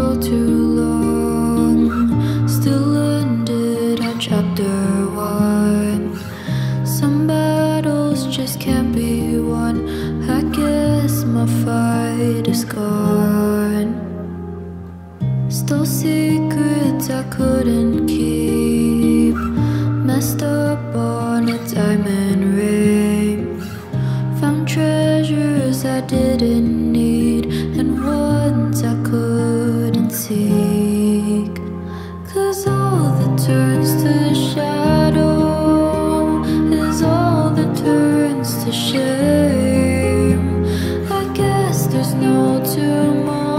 for too long. Still ended at chapter one. Some battles just can't be won. I guess my fight is gone. Still secrets I couldn't. to more